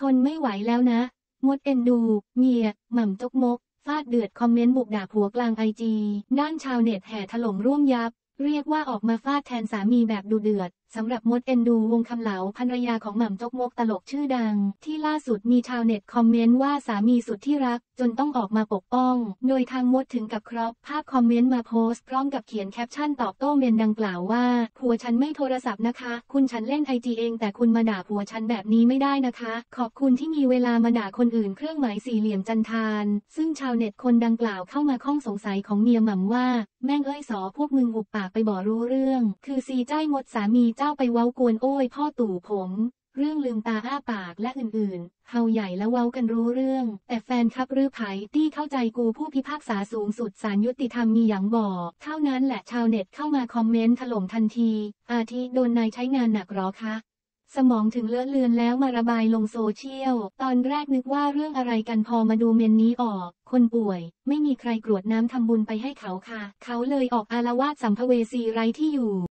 ทนไม่ไหวแล้วนะมดเอ็นดู เมีย หม่ำ จ๊กมก ฟาดเดือดคอมเมนต์บุกด่าผัวกลางไอจี ด้านชาวเน็ตแห่ถล่มร่วงยับ เรียกว่าออกมาฟาดแทนสามีแบบดูเดือดสำหรับมดเอ็นดูวงคำเหลาภรรยาของหม่ำ จ๊กมกตลกชื่อดัง ที่ล่าสุดมีชาวเน็ตคอมเมนต์ว่าสามีสุดที่รัก จนต้องออกมาปกป้อง โดยทางมดถึงกับ crop ภาพคอมเมนต์มาโพสต์พร้อมกับเขียนแคปชั่นตอบโต้เมนต์ดังกล่าวว่าผัวฉันไม่โทรศัพท์นะคะ คุณฉันเล่นไอจีเองแต่คุณมาด่าผัวฉันแบบนี้ไม่ได้นะคะ ขอบคุณที่มีเวลามาด่าคนอื่นเครื่องหมายสี่เหลี่ยมจันทาน ซึ่งชาวเน็ตคนดังกล่าวเข้ามาข้องสงสัยของเมียหม่ำว่า แม่งเอ้ยสอพวกมึงหุบปากไปบ่รู้เรื่อง คือซีจ้ายมดสามีเจ้าไปเว้ากวนโอ้ยพ่อตู่ผม เรื่องลืมตาอ้าปากและอื่นๆ เฮาใหญ่แล้วเว้ากันรู้เรื่อง แต่แฟนครับรือไผที่เข้าใจกูผู้พิพากษาสูงสุดสารยุติธรรมมีอย่างบอกเท่านั้นแหละชาวเน็ตเข้ามาคอมเมนต์ถล่มทันที อาทิโดนนายใช้งานหนักหรอคะสมองถึงเลือดเลือนแล้วมาระบายลงโซเชียล ตอนแรกนึกว่าเรื่องอะไรกันพอมาดูเมนนี้ออก คนป่วย ไม่มีใครกรวดน้ำทำบุญไปให้เขาค่ะ เขาเลยออกอารวาสสัมภเวสีไร้ที่อยู่